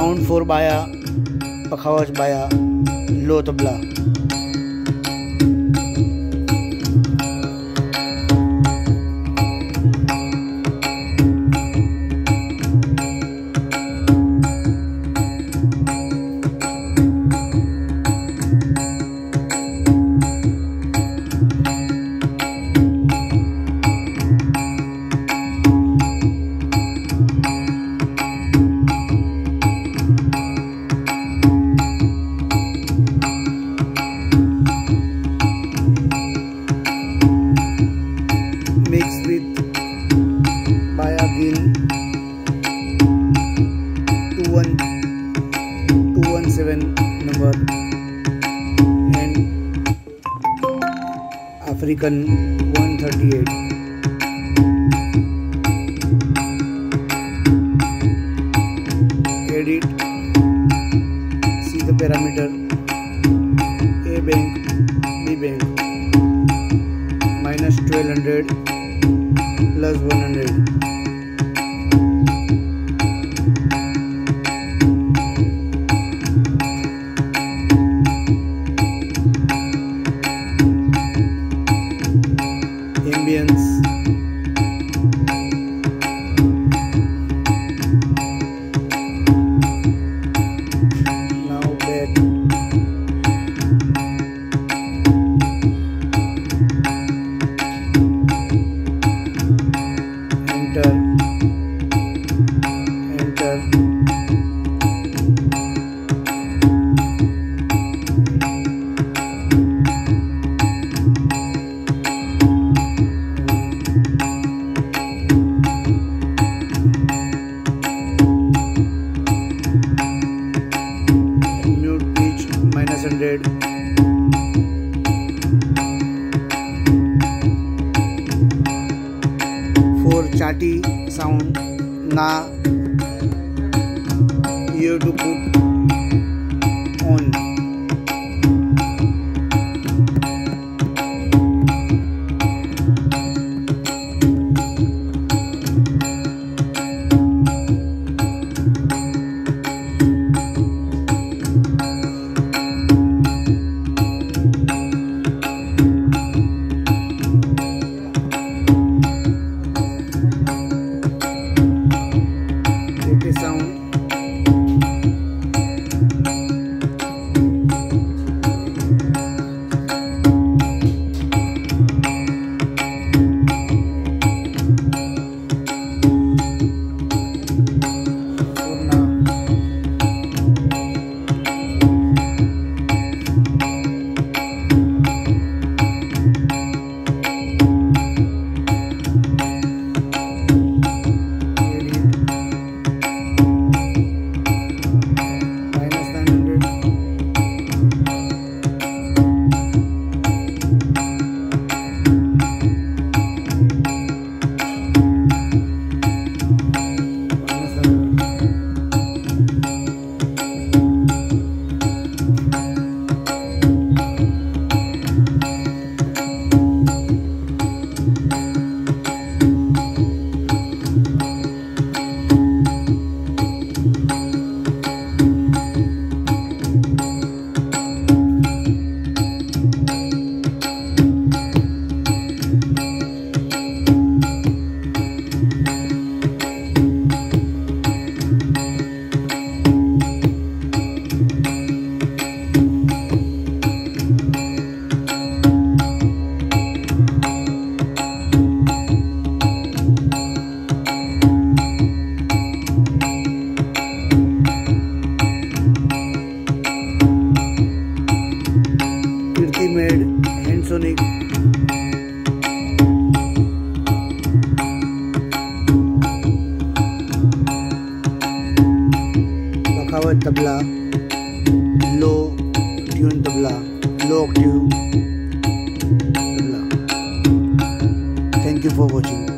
Round four बाया पखावज बाया लो tabla 217 number and African 138 edit see the parameter A bank B bank minus 1200 plus 100 na ti song na yêu du down. tabla, low, tune tabla, low octave, tabla. Thank you for watching.